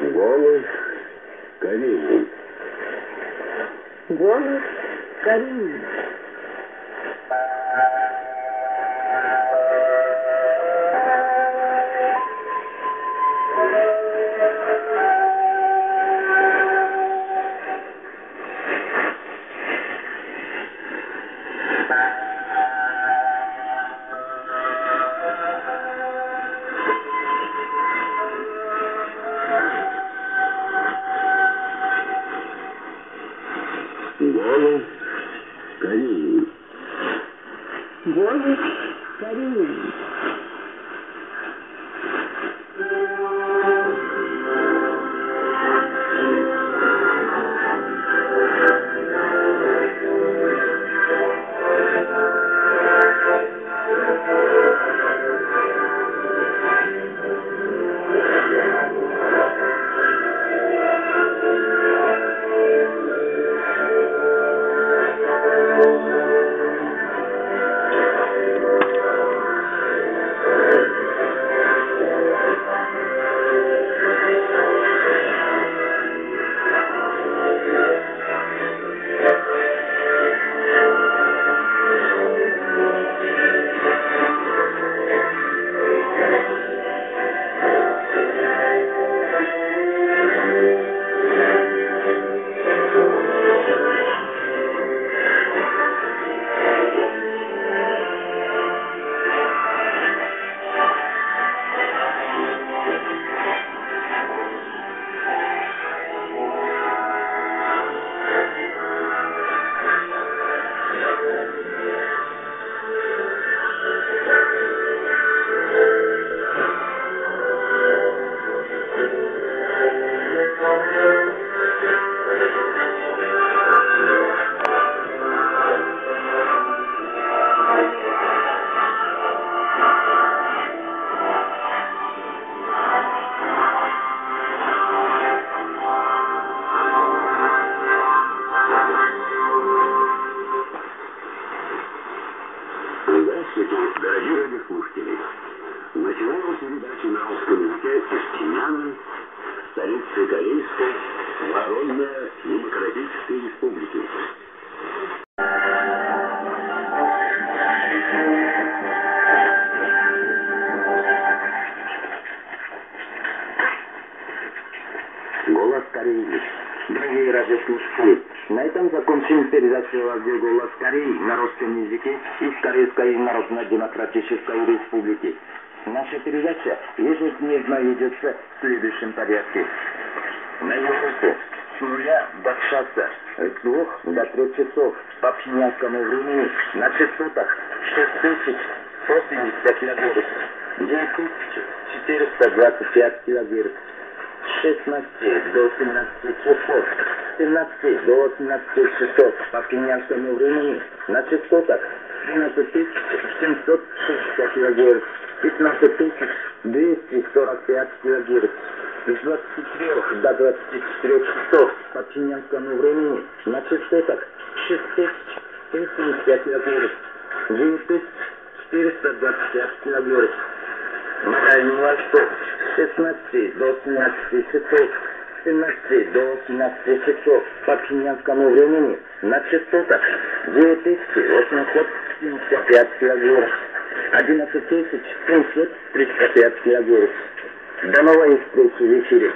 Голос Карелии. Голос Карелии. Кореи. Голос Кореи. Столицы Корейской Народно-Демократической Республики. Голос Кореи. Дорогие радиослушатели, на этом закончим передачу радио «Голос Кореи» на русском языке из Корейской Народно-Демократической Республики. Наша передача ежедневно ведется в следующем порядке. На Европу с нуля до часа, с двух до трех часов по пхенянскому времени. На частотах 6080 килогерц, 9425 килогерц. 16 до 17 часов, 17 до 18 часов по кенянскому времени. На частотах 13760 кГц, 15245 кГц. С 23 до 24 часов по кенянскому времени. На частотах 6035 кГц, 9425 кГц. На Дальний Восток 16 до 17 часов, 17 до 18 часов по пхенянскому времени. На частотах 9875 килогерц, 11735 килогерц. До новой встречи в эфире.